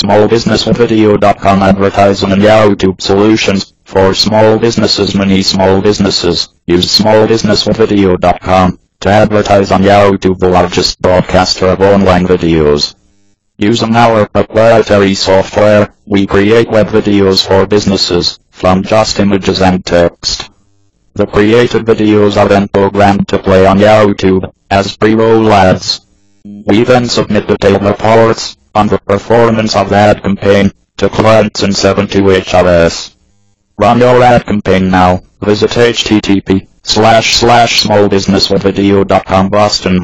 smallbusinessvideo.com advertising and YouTube solutions for small businesses many small businesses. Use smallbusinessvideo.com to advertise on YouTube the largest broadcaster of online videos. Using our proprietary software, we create web videos for businesses, from just images and text. The created videos are then programmed to play on YouTube, as pre-roll ads. We then submit the detailed reports, on the performance of that campaign, to clients in 7 to HRS. Run your ad campaign now, visit http slash slash smallbusinesswebvideo.com Boston.